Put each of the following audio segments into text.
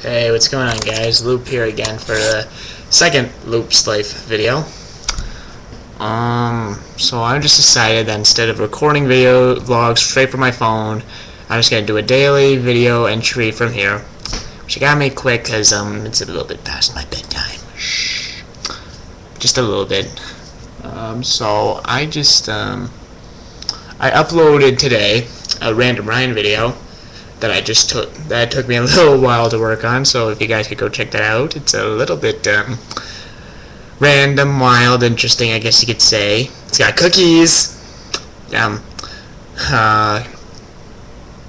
Hey, what's going on guys? Loop here again for the second Loop's Life video. Um, so I just decided that instead of recording video vlogs straight from my phone, I'm just gonna do a daily video entry from here. Which I gotta make quick because um, it's a little bit past my bedtime. Shh. Just a little bit. Um, so I just, um, I uploaded today a Random Ryan video that I just took that took me a little while to work on so if you guys could go check that out it's a little bit um, random wild interesting I guess you could say. It's got cookies! Um uh,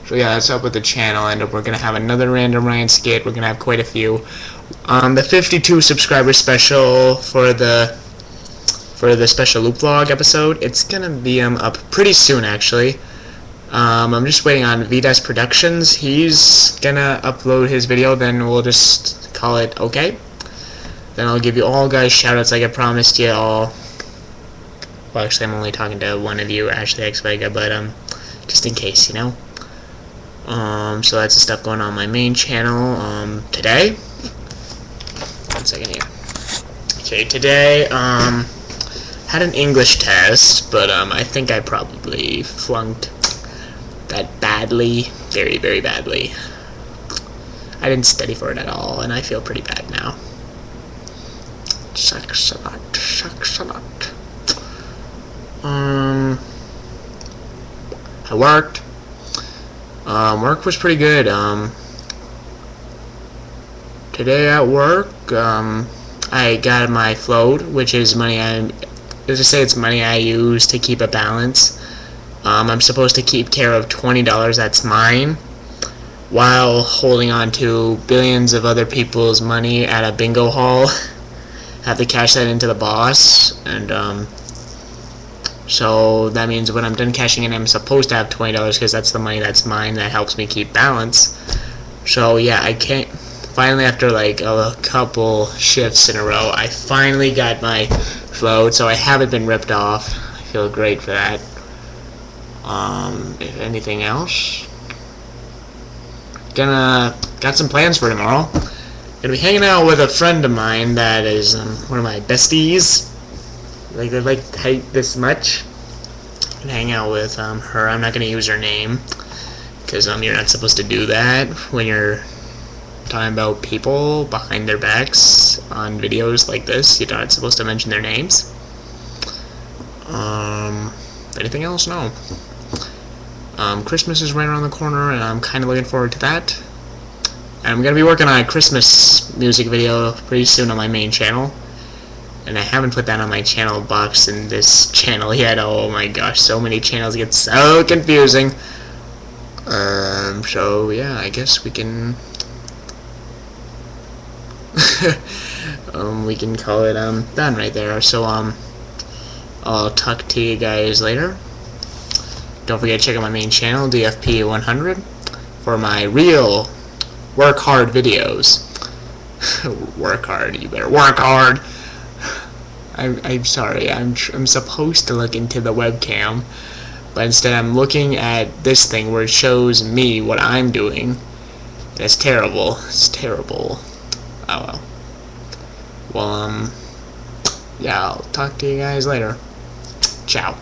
so yeah that's up with the channel and we're gonna have another random Ryan skit. We're gonna have quite a few. Um, the 52 subscriber special for the for the special loop vlog episode it's gonna be um, up pretty soon actually um, I'm just waiting on Vidas Productions. He's gonna upload his video, then we'll just call it okay. Then I'll give you all guys shoutouts like I promised you all. Well, actually, I'm only talking to one of you, Ashley X Vega, but um, just in case, you know. Um, so that's the stuff going on my main channel. Um, today. One second here. Okay, today um, had an English test, but um, I think I probably flunked that badly, very, very badly. I didn't study for it at all, and I feel pretty bad now. Sucks a lot, sucks a lot. Um, I worked. Um, work was pretty good. Um, today at work, um, I got my float, which is money I, let's just say it's money I use to keep a balance. Um, I'm supposed to keep care of $20 that's mine while holding on to billions of other people's money at a bingo hall. have to cash that into the boss and um, so that means when I'm done cashing in I'm supposed to have $20 because that's the money that's mine that helps me keep balance. So yeah, I can't finally after like a couple shifts in a row I finally got my float so I haven't been ripped off. I feel great for that. Um, if anything else, gonna got some plans for tomorrow. Gonna be hanging out with a friend of mine that is um, one of my besties. Like they like height this much. Gonna hang out with um, her. I'm not gonna use her name because um, you're not supposed to do that when you're talking about people behind their backs on videos like this. You're not supposed to mention their names. Um, anything else? No. Um, Christmas is right around the corner, and I'm kind of looking forward to that. And I'm going to be working on a Christmas music video pretty soon on my main channel. And I haven't put that on my channel box in this channel yet. Oh my gosh, so many channels get so confusing. Um, so yeah, I guess we can... um, we can call it, um, done right there. So, um, I'll talk to you guys later. Don't forget to check out my main channel, DFP100, for my real work hard videos. work hard, you better work hard. I'm, I'm sorry, I'm, I'm supposed to look into the webcam, but instead I'm looking at this thing where it shows me what I'm doing. It's terrible. It's terrible. Oh well. Well, um, yeah, I'll talk to you guys later. Ciao.